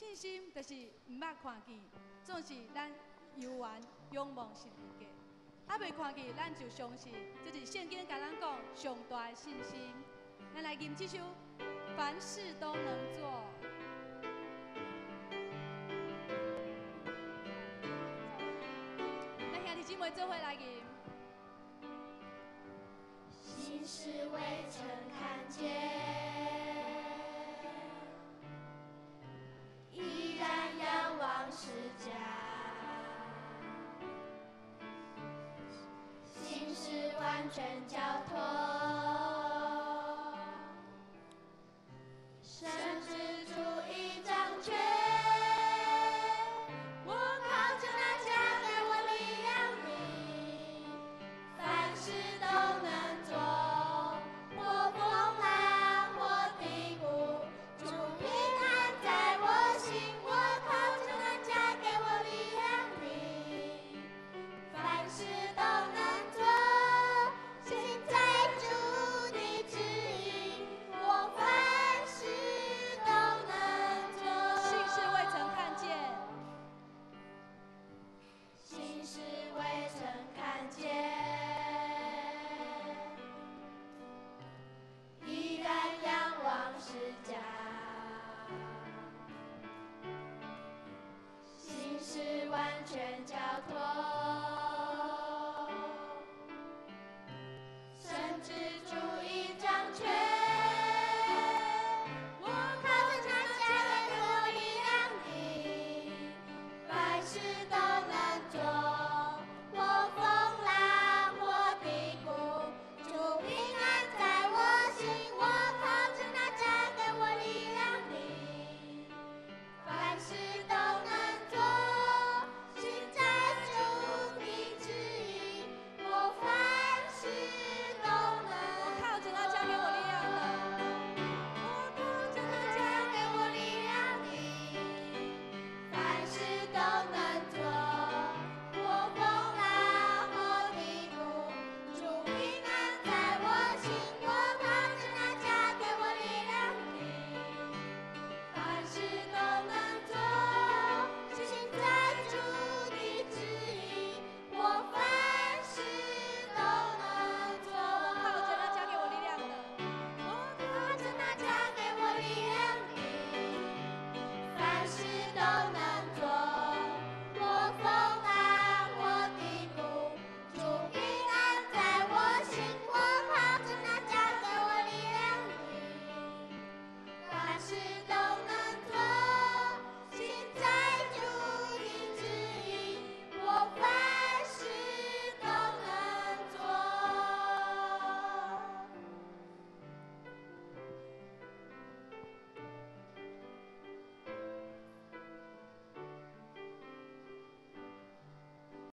信心就是毋捌看见，总是咱犹原仰望神的。还未看见，咱就相信，这是圣经甲咱讲上大的信心。咱来吟这首《凡事都能做》。咱兄弟姊妹做伙来吟。心为。全家